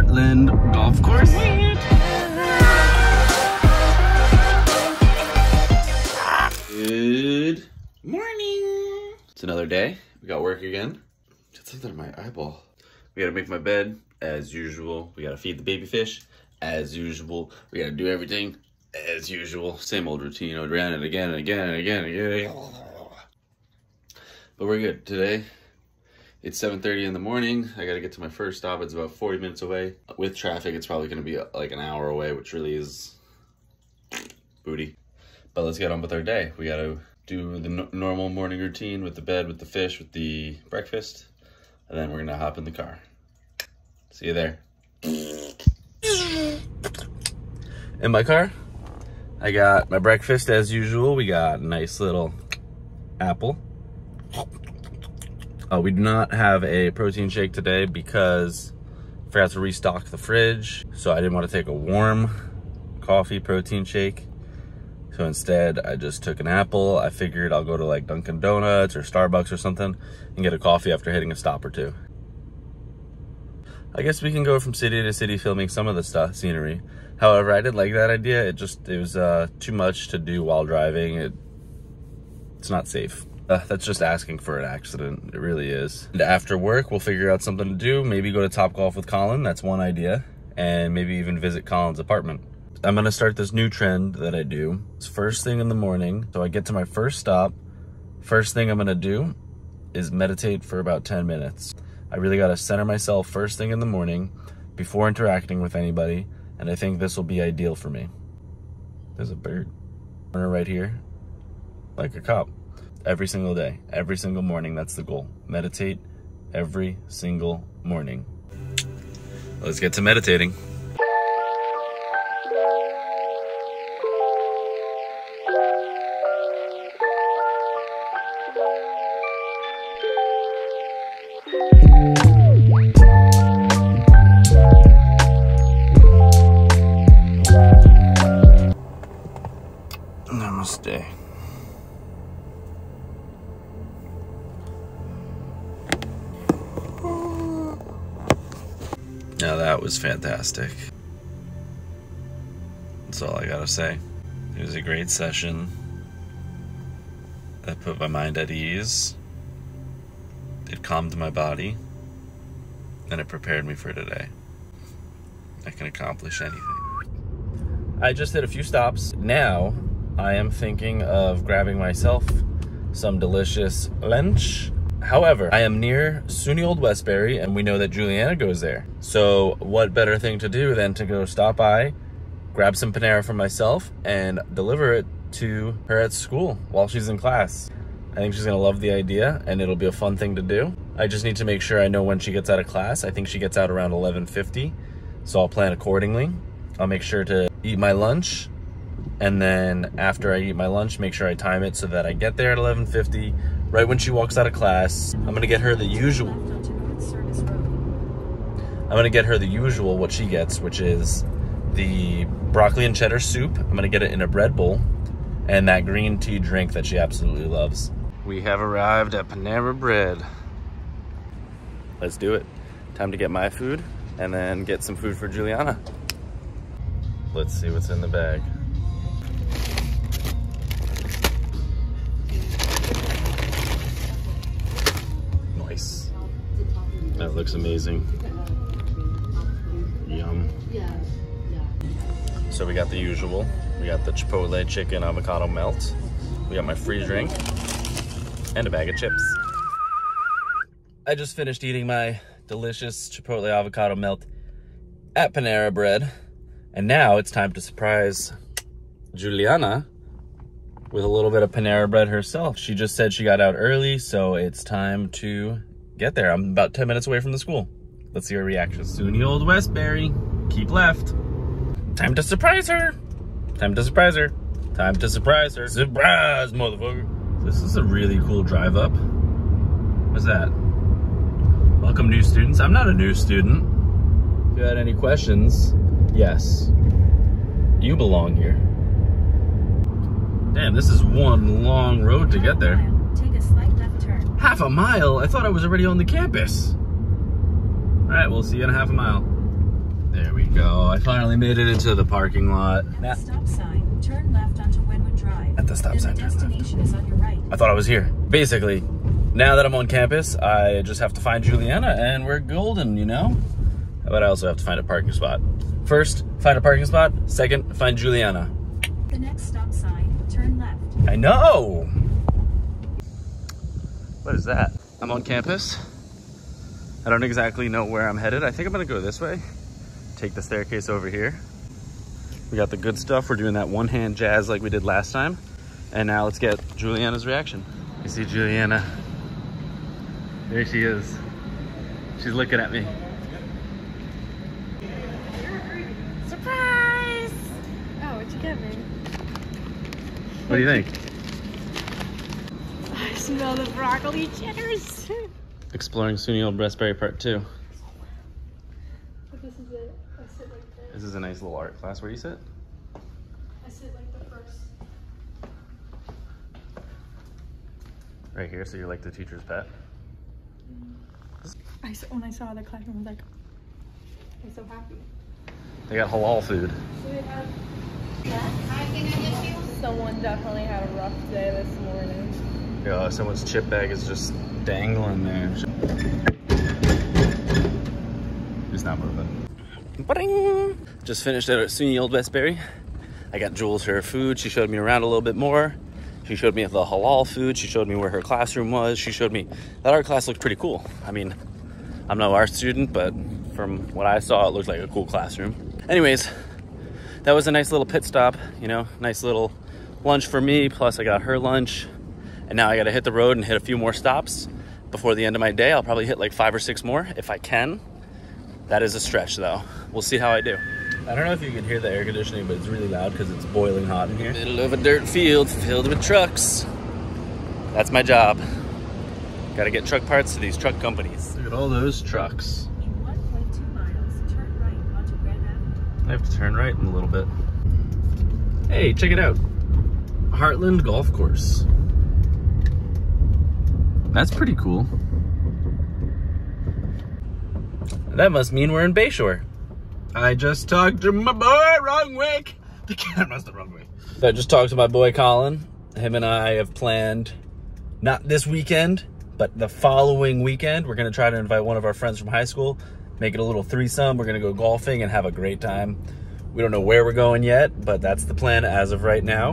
Heartland Golf Course. Good morning. It's another day. We got work again. Got something in my eyeball. We gotta make my bed as usual. We gotta feed the baby fish as usual. We gotta do everything as usual. Same old routine again and again and again and again and again. But we're good today. It's 7.30 in the morning. I gotta get to my first stop. It's about 40 minutes away. With traffic, it's probably gonna be like an hour away, which really is booty. But let's get on with our day. We gotta do the no normal morning routine with the bed, with the fish, with the breakfast. And then we're gonna hop in the car. See you there. In my car, I got my breakfast as usual. We got a nice little apple uh, we do not have a protein shake today because I forgot to restock the fridge. So I didn't want to take a warm coffee protein shake. So instead, I just took an apple. I figured I'll go to like Dunkin' Donuts or Starbucks or something and get a coffee after hitting a stop or two. I guess we can go from city to city filming some of the stuff, scenery. However, I did like that idea. It just, it was uh, too much to do while driving. It, it's not safe. Uh, that's just asking for an accident. It really is. And after work, we'll figure out something to do. Maybe go to Top Golf with Colin. That's one idea. And maybe even visit Colin's apartment. I'm gonna start this new trend that I do. It's first thing in the morning. So I get to my first stop. First thing I'm gonna do is meditate for about 10 minutes. I really gotta center myself first thing in the morning before interacting with anybody. And I think this will be ideal for me. There's a bird. Right here, like a cop every single day, every single morning. That's the goal. Meditate every single morning. Let's get to meditating. Fantastic. That's all I gotta say. It was a great session. That put my mind at ease. It calmed my body. And it prepared me for today. I can accomplish anything. I just did a few stops. Now I am thinking of grabbing myself some delicious lunch However, I am near SUNY Old Westbury, and we know that Julianna goes there. So what better thing to do than to go stop by, grab some Panera for myself, and deliver it to her at school while she's in class. I think she's gonna love the idea, and it'll be a fun thing to do. I just need to make sure I know when she gets out of class. I think she gets out around 11.50, so I'll plan accordingly. I'll make sure to eat my lunch, and then after I eat my lunch, make sure I time it so that I get there at 11.50, right when she walks out of class. I'm gonna get her the usual. I'm gonna get her the usual, what she gets, which is the broccoli and cheddar soup. I'm gonna get it in a bread bowl and that green tea drink that she absolutely loves. We have arrived at Panera Bread. Let's do it. Time to get my food and then get some food for Julianna. Let's see what's in the bag. That looks amazing. Yum. So we got the usual. We got the Chipotle chicken avocado melt. We got my free drink and a bag of chips. I just finished eating my delicious Chipotle avocado melt at Panera Bread. And now it's time to surprise Julianna with a little bit of Panera Bread herself. She just said she got out early, so it's time to get there. I'm about 10 minutes away from the school. Let's see her reaction. SUNY Old Westbury, keep left. Time to surprise her. Time to surprise her. Time to surprise her. Surprise, motherfucker. This is a really cool drive up. What's that? Welcome new students. I'm not a new student. If you had any questions, yes, you belong here. Damn, this is one long road to get there. Half a mile? I thought I was already on the campus. All right, we'll see you in a half a mile. There we go. I finally made it into the parking lot. At the stop sign, turn left onto Wenwood Drive. At the stop then sign, the turn left. destination is on your right. I thought I was here. Basically, now that I'm on campus, I just have to find Julianna and we're golden, you know? But I also have to find a parking spot. First, find a parking spot. Second, find Julianna. The next stop sign, turn left. I know! What is that? I'm on campus. I don't exactly know where I'm headed. I think I'm gonna go this way. Take the staircase over here. We got the good stuff. We're doing that one hand jazz like we did last time. And now let's get Julianna's reaction. You see Julianna. There she is. She's looking at me. Surprise! Oh, what'd you get me? What do you think? I smell the broccoli cheddars. Exploring SUNY Old Westbury Part 2. this is it. I sit like this. This is a nice little art class. Where do you sit? I sit like the first. Right here, so you're like the teacher's pet. Mm-hmm. I s- when I saw the classroom, I was like, I'm so happy. They got halal food. So they have. Someone definitely had a rough day this morning. Yeah, someone's chip bag is just dangling there. It's not moving. Ba-ding! Just finished at SUNY Old Westbury. I got Jules her food. She showed me around a little bit more. She showed me the halal food. She showed me where her classroom was. She showed me that art class looked pretty cool. I mean, I'm no art student, but from what I saw, it looked like a cool classroom. Anyways, that was a nice little pit stop, you know, nice little lunch for me. Plus, I got her lunch. And now I got to hit the road and hit a few more stops before the end of my day. I'll probably hit like five or six more if I can. That is a stretch though. We'll see how I do. I don't know if you can hear the air conditioning, but it's really loud because it's boiling hot in here. Middle of a dirt field filled with trucks. That's my job. Got to get truck parts to these truck companies. Look at all those trucks. Miles, right onto Grand Avenue. I have to turn right in a little bit. Hey, check it out. Heartland Golf Course. That's pretty cool. That must mean we're in Bayshore. I just talked to my boy, wrong way. The camera's the wrong way. I just talked to my boy Colin. Him and I have planned, not this weekend, but the following weekend, we're gonna try to invite one of our friends from high school, make it a little threesome. We're gonna go golfing and have a great time. We don't know where we're going yet, but that's the plan as of right now.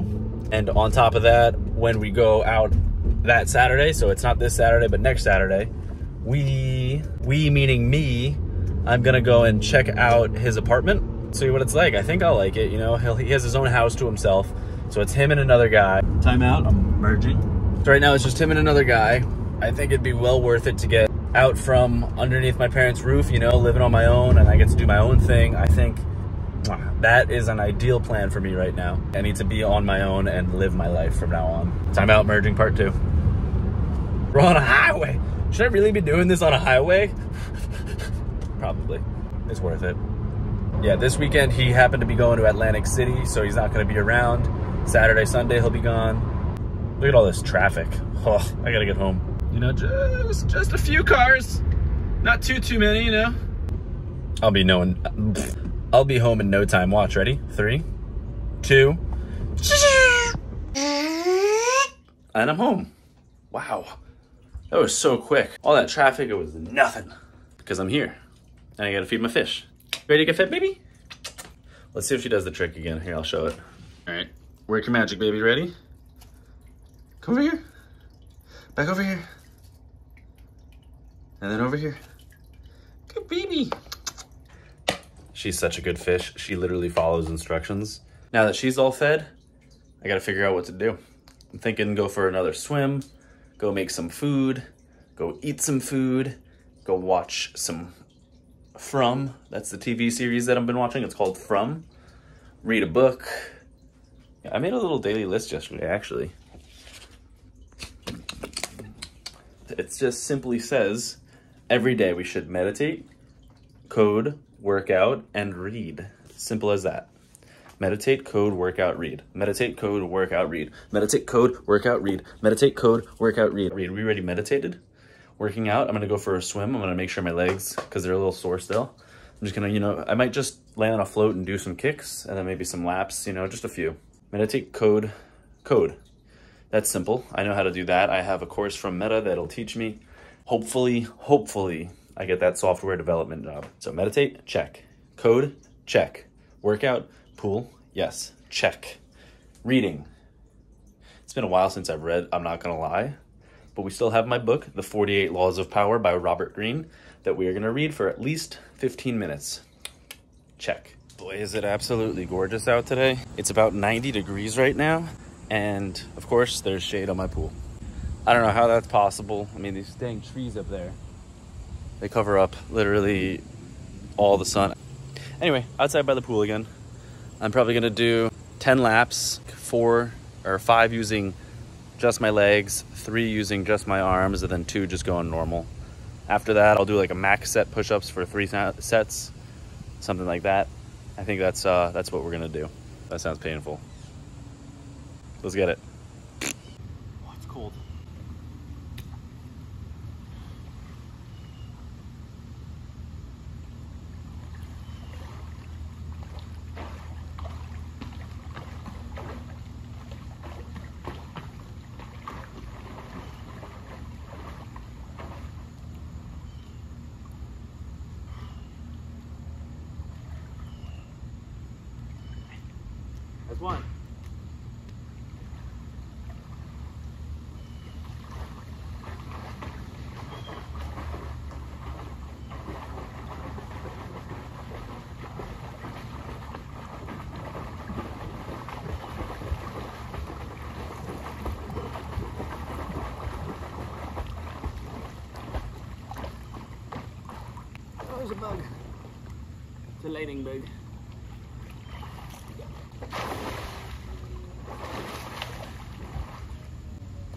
And on top of that, when we go out that Saturday, so it's not this Saturday, but next Saturday, we, we meaning me, I'm gonna go and check out his apartment, see what it's like. I think I'll like it, you know, He'll, he has his own house to himself. So it's him and another guy. Time out, I'm merging. So right now it's just him and another guy. I think it'd be well worth it to get out from underneath my parents' roof, you know, living on my own and I get to do my own thing. I think that is an ideal plan for me right now. I need to be on my own and live my life from now on. Time out merging part two. We're on a highway. Should I really be doing this on a highway? Probably. It's worth it. Yeah, this weekend he happened to be going to Atlantic City, so he's not going to be around. Saturday, Sunday he'll be gone. Look at all this traffic. Oh, I gotta get home. You know, just just a few cars, not too too many. You know. I'll be knowing. I'll be home in no time. Watch, ready? Three, two, and I'm home. Wow, that was so quick. All that traffic, it was nothing. Because I'm here, and I gotta feed my fish. Ready to get fed, baby? Let's see if she does the trick again. Here, I'll show it. All right, work your magic, baby. Ready? Come over here. Back over here. And then over here. Good baby. She's such a good fish. She literally follows instructions. Now that she's all fed, I gotta figure out what to do. I'm thinking go for another swim, go make some food, go eat some food, go watch some From. That's the TV series that I've been watching. It's called From. Read a book. I made a little daily list yesterday, actually. It just simply says every day we should meditate, code, work out, and read. Simple as that. Meditate, code, workout, read. Meditate, code, workout, read. Meditate, code, workout, read. Meditate, code, workout, read. Read. We already meditated. Working out. I'm gonna go for a swim. I'm gonna make sure my legs, because they're a little sore still. I'm just gonna, you know, I might just lay on a float and do some kicks and then maybe some laps, you know, just a few. Meditate code, code. That's simple. I know how to do that. I have a course from Meta that'll teach me. Hopefully, hopefully, I get that software development job. So meditate, check. Code, check. Workout, pool, yes, check. Reading. It's been a while since I've read, I'm not gonna lie, but we still have my book, The 48 Laws of Power by Robert Greene, that we are gonna read for at least 15 minutes. Check. Boy, is it absolutely gorgeous out today. It's about 90 degrees right now, and of course, there's shade on my pool. I don't know how that's possible. I mean, these dang trees up there, they cover up literally all the sun. Anyway, outside by the pool again. I'm probably gonna do 10 laps, four or five using just my legs, three using just my arms, and then two just going normal. After that, I'll do like a max set push-ups for three sets, something like that. I think that's uh, that's what we're gonna do. That sounds painful. Let's get it.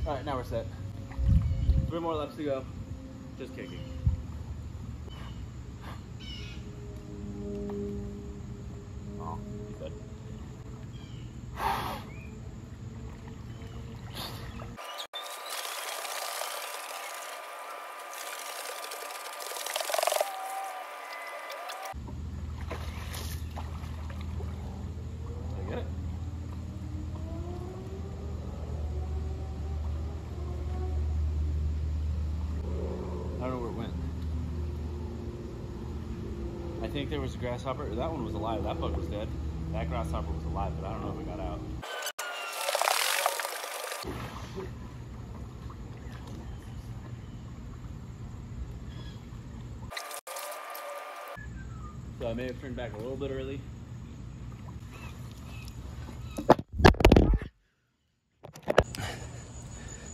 All right, now we're set. Three more laps to go. Just kicking. Oh, good. Did I get it? I don't know where it went. I think there was a grasshopper. That one was alive. That bug was dead. That grasshopper was alive, but I don't know if it got out. So I may have turned back a little bit early.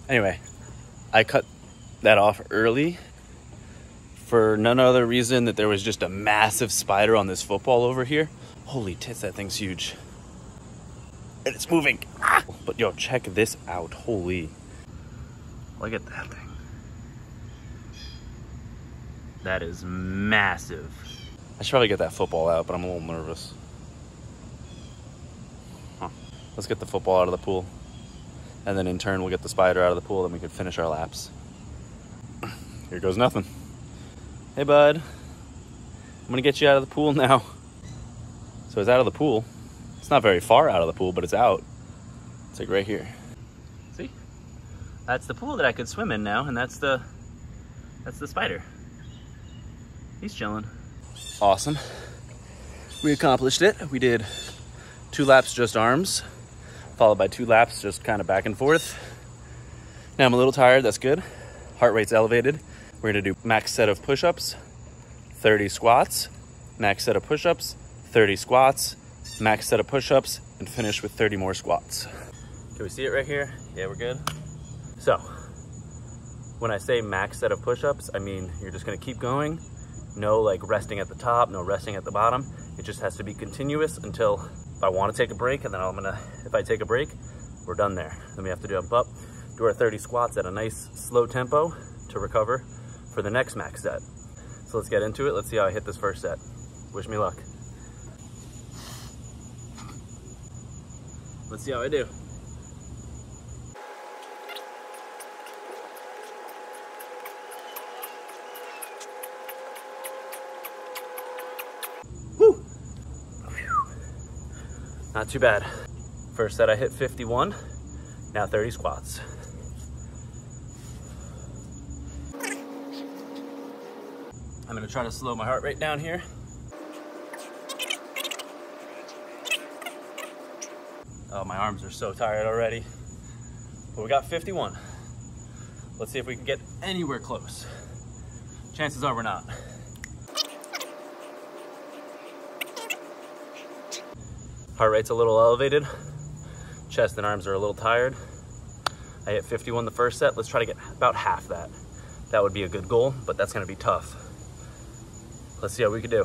Anyway, I cut that off early for none other reason that there was just a massive spider on this football over here. Holy tits, that thing's huge. And it's moving. Ah! But yo, check this out. Holy. Look at that thing. That is massive. I should probably get that football out, but I'm a little nervous. Huh. Let's get the football out of the pool. And then in turn, we'll get the spider out of the pool, then we could finish our laps. Here goes nothing. Hey, bud. I'm gonna get you out of the pool now. So it's out of the pool. It's not very far out of the pool, but it's out. It's like right here. See? That's the pool that I could swim in now, and that's the that's the spider. He's chilling. Awesome. We accomplished it. We did two laps just arms, followed by two laps just kind of back and forth. Now I'm a little tired, that's good. Heart rate's elevated. We're gonna do max set of push-ups, 30 squats, max set of push-ups, 30 squats, max set of push-ups, and finish with 30 more squats. Can we see it right here? Yeah, we're good. So, when I say max set of push-ups, I mean you're just gonna keep going. No like resting at the top, no resting at the bottom. It just has to be continuous until I wanna take a break, and then I'm gonna, if I take a break, we're done there. Then we have to jump up, do our 30 squats at a nice slow tempo to recover for the next max set. So let's get into it. Let's see how I hit this first set. Wish me luck. Let's see how I do. Woo! Not too bad. First set I hit 51, now 30 squats. I'm gonna try to slow my heart rate down here. Oh, my arms are so tired already. But we got 51. Let's see if we can get anywhere close. Chances are we're not. Heart rate's a little elevated. Chest and arms are a little tired. I hit 51 the first set. Let's try to get about half that. That would be a good goal, but that's gonna be tough. Let's see how we can do.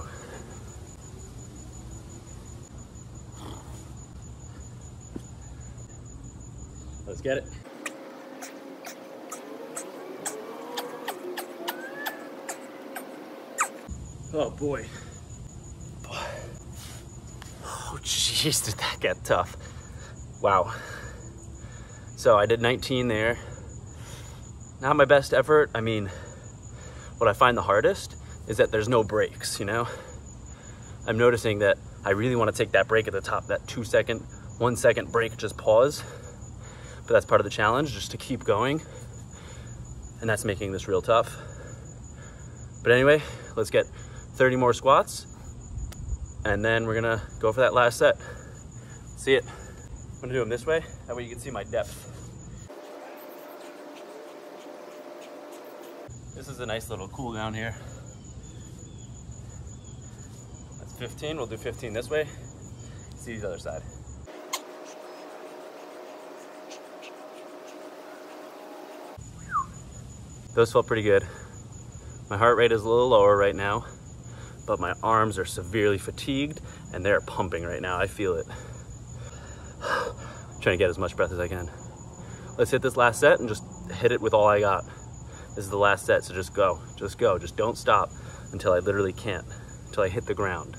Let's get it. Oh boy. Oh jeez, did that get tough. Wow. So I did 19 there. Not my best effort. I mean, what I find the hardest is that there's no breaks, you know? I'm noticing that I really want to take that break at the top, that two second, one second break, just pause. But that's part of the challenge, just to keep going. And that's making this real tough. But anyway, let's get 30 more squats. And then we're gonna go for that last set. See it. I'm gonna do them this way. That way you can see my depth. This is a nice little cool down here. That's 15, we'll do 15 this way. See the other side. Those felt pretty good. My heart rate is a little lower right now, but my arms are severely fatigued and they're pumping right now. I feel it. trying to get as much breath as I can. Let's hit this last set and just hit it with all I got. This is the last set, so just go. Just go. Just don't stop until I literally can't, until I hit the ground.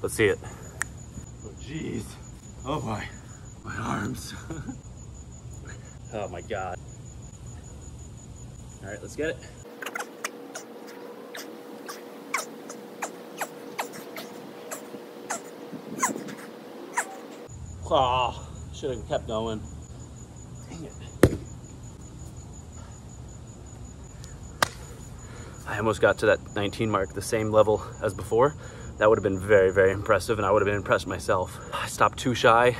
Let's see it. Oh, jeez. Oh, my. My arms. oh, my God. All right, let's get it. Ah, oh, should have kept going. Dang it. I almost got to that 19 mark, the same level as before. That would have been very, very impressive, and I would have been impressed myself. I stopped too shy.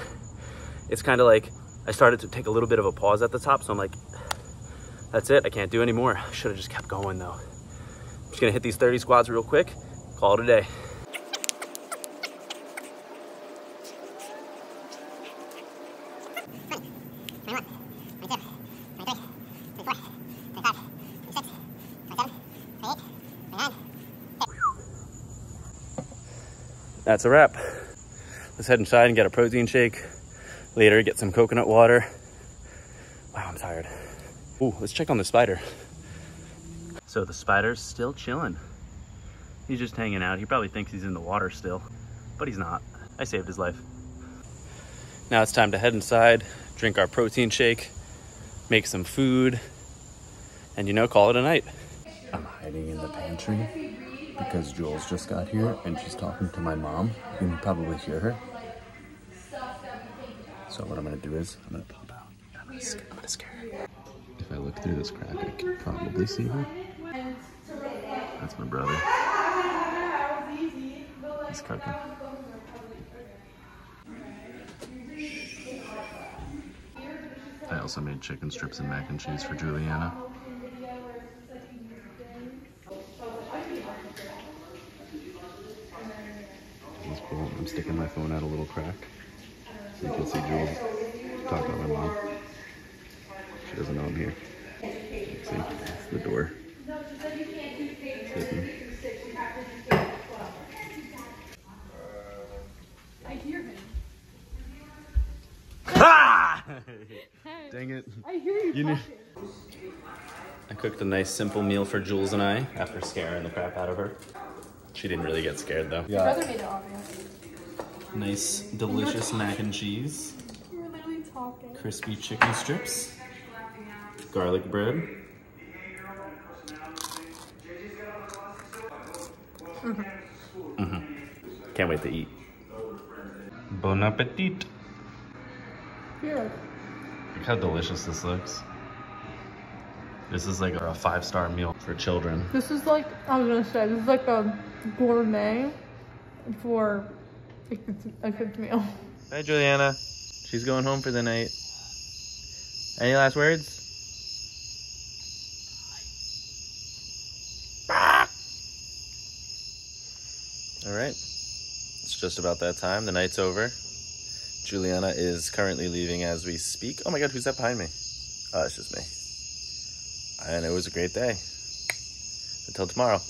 It's kind of like I started to take a little bit of a pause at the top, so I'm like, that's it, I can't do anymore. I should have just kept going though. I'm just gonna hit these 30 squats real quick, call it a day. That's a wrap. Let's head inside and get a protein shake. Later, get some coconut water. Wow, I'm tired. Ooh, let's check on the spider. So the spider's still chilling. He's just hanging out. He probably thinks he's in the water still, but he's not. I saved his life. Now it's time to head inside, drink our protein shake, make some food, and you know, call it a night. I'm hiding in the pantry because Jules just got here and she's talking to my mom. You can probably hear her. So what I'm gonna do is I'm gonna pop out. I'm gonna, I'm gonna scare her. If I look through this crack, I can probably see her. That's my brother. He's cooking. I also made chicken strips and mac and cheese for Julianna. This is cool. I'm sticking my phone out a little crack. So you can see Jules talking to my mom. She doesn't know I'm here. See, that's the door. Hidden. I hear him. Ah! Dang it. I hear you, You knew- I cooked a nice simple meal for Jules and I after scaring the crap out of her. She didn't really get scared though. Your brother made it obvious. Nice, delicious mac and cheese, You were literally talking. crispy chicken strips, garlic bread. Mhm. Can't wait to eat. Bon appetit. Here. Look how delicious this looks. This is like a five-star meal for children. This is like, I was gonna say, this is like a gourmet for a kid's meal. Bye, Julianna. She's going home for the night. Any last words? All right. It's just about that time. The night's over. Julianna is currently leaving as we speak. Oh my God, who's that behind me? Oh, it's just me. And it was a great day. Until tomorrow.